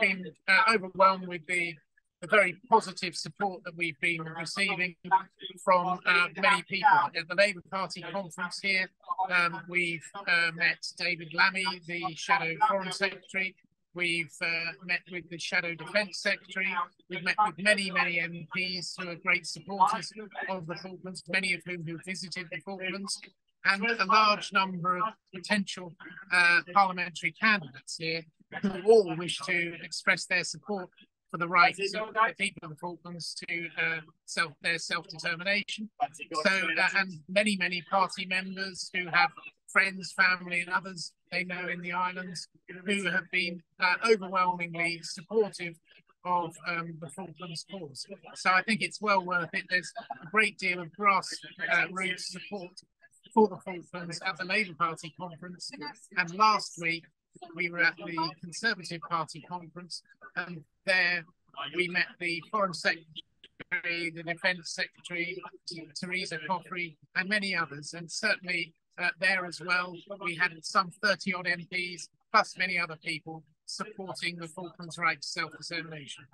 been uh, overwhelmed with the the very positive support that we've been receiving from uh, many people. At the Labour Party conference here, um, we've uh, met David Lammy, the Shadow Foreign Secretary. We've uh, met with the Shadow Defence Secretary. We've met with many, many MPs who are great supporters of the Falklands, many of whom have visited the Falklands, and a large number of potential uh, parliamentary candidates here who all wish to express their support for the rights of the people of the Falklands to uh, self their self determination. So, uh, and many many party members who have friends, family, and others they know in the islands who have been uh, overwhelmingly supportive of um, the Falklands cause. So I think it's well worth it. There's a great deal of grassroots uh, support for the Falklands at the Labour Party conference, and last week we were at the Conservative Party conference, and there we met the Foreign Secretary, the Defence Secretary, Theresa Coffey, and many others. And certainly uh, there as well, we had some 30 odd MPs, plus many other people supporting the Falklands right to self determination.